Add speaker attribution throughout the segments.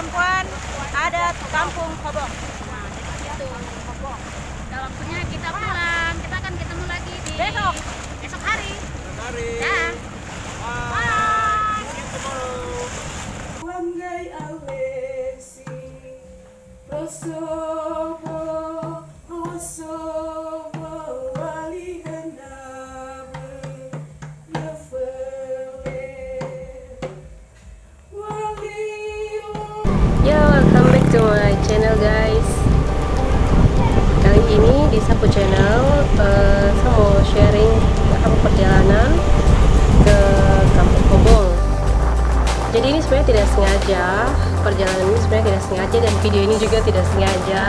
Speaker 1: perempuan adat Kampung Hobong.
Speaker 2: Nah, itu Hobong. Dan waktunya kita pulang. Kita akan ketemu lagi di
Speaker 1: Besok.
Speaker 2: Besok hari.
Speaker 3: Mari.
Speaker 2: Dah.
Speaker 3: Bye. See you tomorrow.
Speaker 4: Rosobo Rosobo
Speaker 5: Sapu Channel eh, Saya mau sharing apa perjalanan ke Kampung Kobong. Jadi ini sebenarnya tidak sengaja Perjalanan ini sebenarnya tidak sengaja Dan video ini juga tidak sengaja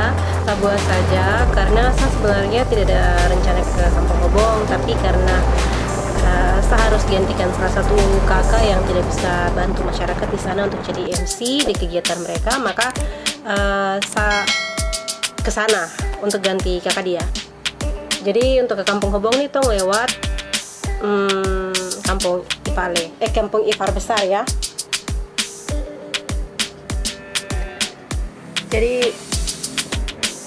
Speaker 5: Saya buat saja Karena saya sebenarnya tidak ada rencana ke Kampung Kobong Tapi karena eh, saya harus gantikan salah satu kakak yang tidak bisa bantu masyarakat di sana untuk jadi MC di kegiatan mereka maka eh, saya ke sana untuk ganti kakak dia. Jadi untuk ke kampung Hobong nih tong lewat hmm, kampung Ipale. Eh kampung Ipar besar ya. Jadi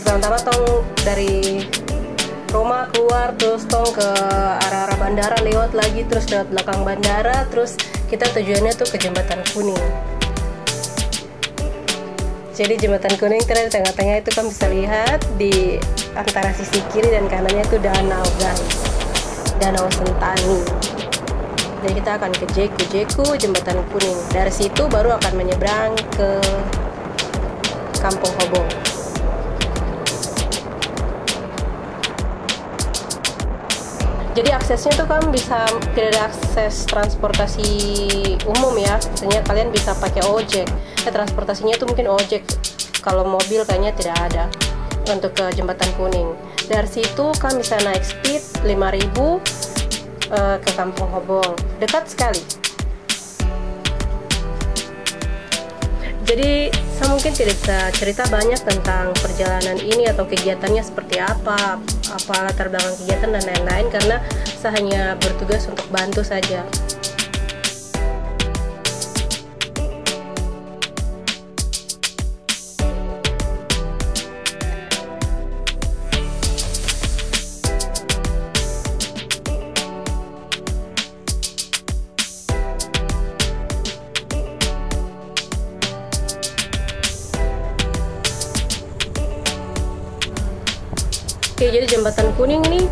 Speaker 5: pertama-tama tong dari rumah keluar terus tong ke arah-arah bandara lewat lagi terus lewat belakang bandara terus kita tujuannya tuh ke jembatan kuning jadi jembatan kuning terus di tengah-tengah itu kan bisa lihat di antara sisi kiri dan kanannya itu danau guys. Danau Sentani. Jadi kita akan ke Jeku. Jeku jembatan kuning. Dari situ baru akan menyeberang ke Kampung Hobong jadi aksesnya tuh kan bisa tidak ada akses transportasi umum ya. Misalnya kalian bisa pakai ojek. Ya transportasinya tuh mungkin ojek. Kalau mobil kayaknya tidak ada untuk ke jembatan kuning. Dari situ kan bisa naik speed 5000 eh, ke kampung Hobong. Dekat sekali jadi saya mungkin tidak bisa cerita banyak tentang perjalanan ini atau kegiatannya seperti apa, apa latar belakang kegiatan dan lain-lain karena saya hanya bertugas untuk bantu saja. Oke, jadi jembatan kuning nih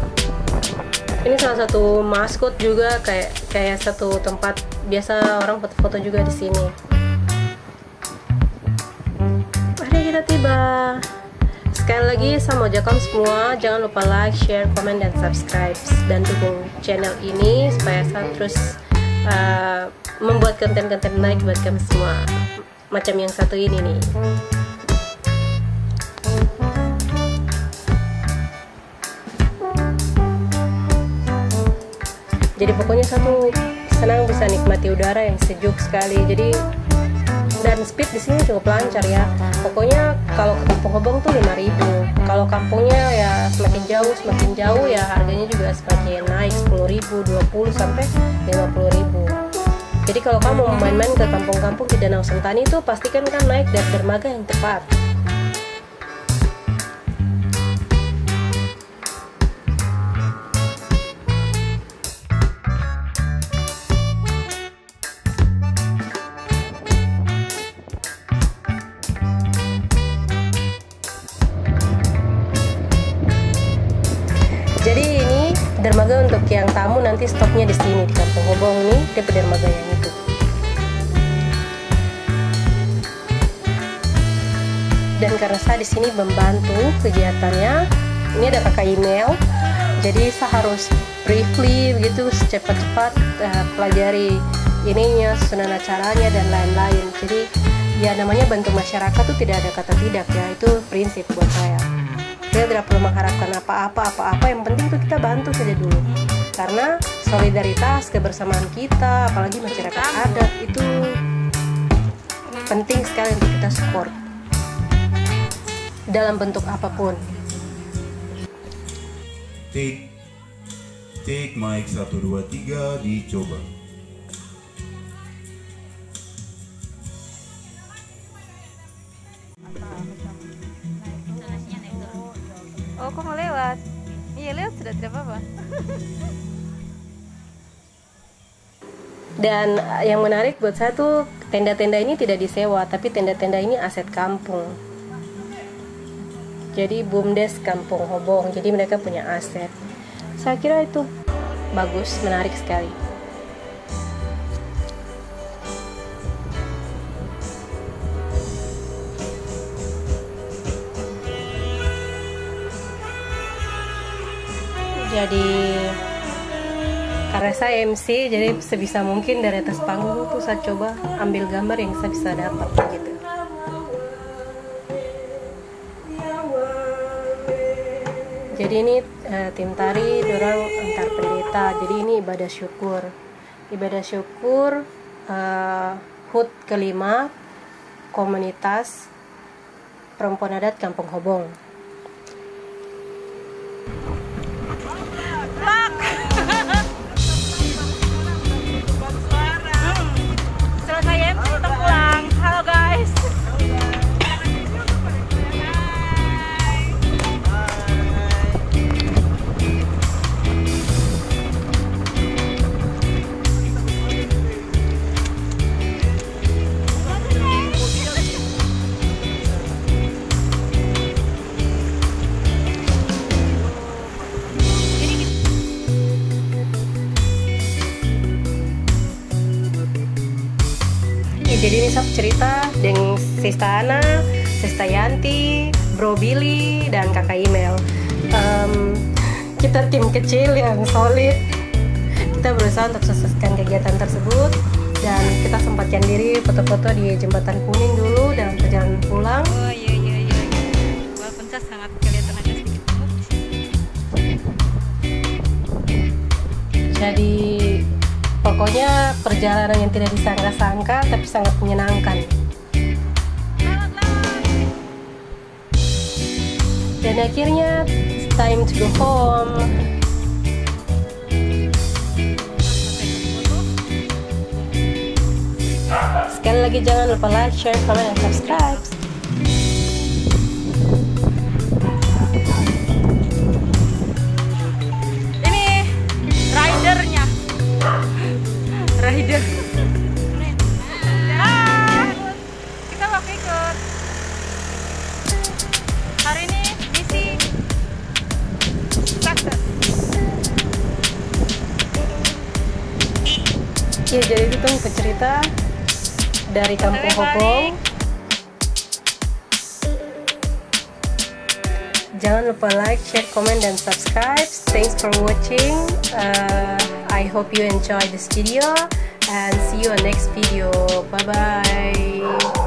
Speaker 5: ini salah satu maskot juga kayak kayak satu tempat biasa orang foto-foto juga di sini. Mari kita tiba. Sekali lagi ajak kamu semua jangan lupa like, share, komen dan subscribe dan dukung channel ini supaya saya terus uh, membuat konten-konten baik buat kamu semua macam yang satu ini nih. Jadi pokoknya satu senang bisa nikmati udara yang sejuk sekali. Jadi dan speed di sini cukup lancar ya. Pokoknya kalau ke kampung Hobong tuh 5000 kalau kampungnya ya semakin jauh semakin jauh ya harganya juga semakin naik. 10000 20 sampai 50000 jadi kalau kamu mau main-main ke kampung-kampung di Danau Sentani itu pastikan kan naik dari dermaga yang tepat dermaga untuk yang tamu nanti stopnya di sini di Kampung Hobong nih, dia dermaga yang itu. Dan karena saya di sini membantu kegiatannya, ini ada kakak email, jadi saya harus briefly begitu cepat-cepat uh, pelajari ininya, susunan acaranya dan lain-lain. Jadi ya namanya bantu masyarakat tuh tidak ada kata tidak ya, itu prinsip buat saya kita tidak perlu mengharapkan apa-apa apa-apa. Yang penting itu kita bantu saja dulu. Karena solidaritas kebersamaan kita apalagi masyarakat adat itu penting sekali untuk kita support. Dalam bentuk apa pun.
Speaker 6: Take Take mic 1 2 3 dicoba.
Speaker 5: Dan eh, yang menarik buat saya tuh tenda-tenda ini tidak disewa, tapi tenda-tenda ini aset kampung. Jadi bumdes kampung Hobong, jadi mereka punya aset. Saya kira itu bagus, menarik sekali. Jadi karena saya MC jadi sebisa mungkin dari atas panggung tuh saya coba ambil gambar yang saya bisa dapat gitu. Jadi ini eh, tim tari dorang antar pendeta. Jadi ini ibadah syukur. Ibadah syukur eh, HUT kelima komunitas perempuan adat Kampung Hobong Saya cerita dengan Sista Ana, Sista Yanti, Bro Billy, dan kakak email. Em, kita tim kecil yang solid. Kita berusaha untuk sukseskan kegiatan tersebut dan kita sempatkan diri foto-foto di jembatan kuning dulu dalam perjalanan pulang.
Speaker 1: Oh iya iya iya. iya. Walaupun saya sangat kelihatan agak sedikit.
Speaker 5: Jadi pokoknya perjalanan yang tidak disangka-sangka tapi sangat menyenangkan. Dan akhirnya it's time to go home. Sekali lagi jangan lupa like, share, comment, dan subscribe. Ya jadi itu tuh cerita dari Kampung Hobong. Jangan lupa like, share, comment, dan subscribe. Thanks for watching. Uh, I hope you enjoy this video and see you on next video. Bye bye.